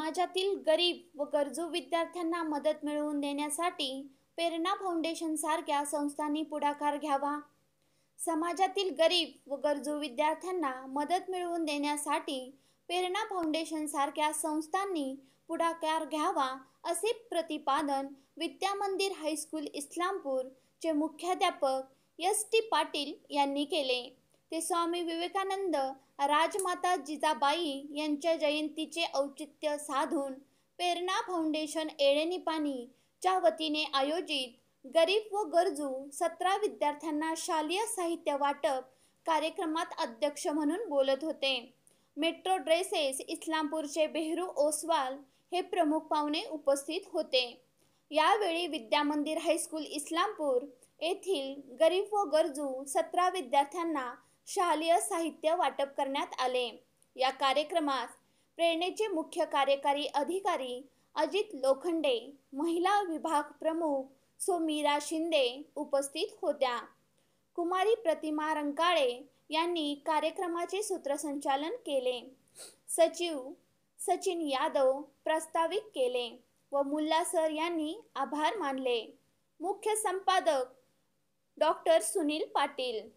समाजातील गरीब व गरजू विद्यार्थ्यांना मदत मिळवून देण्यासाठी प्रेरणा फाउंडेशन सारख्या संस्थांनी पुढाकार घ्यावा. समाजातील गरीब व गरजू विद्यार्थ्यांना मदत मिळवून देण्यासाठी प्रेरणा फाउंडेशन सारख्या संस्थांनी पुढाकार घ्यावा असे प्रतिपादन विद्यामंदिर हायस्कूल इस्लामपूर चे मुख्याध्यापक एस टी पाटील यांनी केले. ते स्वामी विवेकानंद राजमाता जिजाबाई यांच्या जयंतीचे औचित्य साधून प्रेरणा फाउंडेशन एळेनिपाणी च्या वतीने आयोजित गरीब व गरजू सतरा विद्यार्थ्यांना शालेय साहित्य वाटप कार्यक्रमात अध्यक्ष म्हणून बोलत होते. मेट्रो ड्रेसेस इस्लामपूरचे बेहरू ओसवाल हे प्रमुख पाहुणे उपस्थित होते. यावेळी विद्यामंदिर हायस्कूल इस्लामपूर येथील गरीब व गरजू सतरा विद्यार्थ्यांना शालेय साहित्य वाटप करण्यात आले. या कार्यक्रमात प्रेरणेचे मुख्य कार्यकारी अधिकारी अजित लोखंडे महिला विभाग प्रमुख सोमीरा शिंदे उपस्थित होत्या. कुमारी प्रतिमा रंकाळे यांनी कार्यक्रमाचे सूत्रसंचालन केले. सचिव सचिन यादव प्रस्तावित केले व मुल्ला सर यांनी आभार मानले. मुख्य संपादक डॉक्टर सुनील पाटील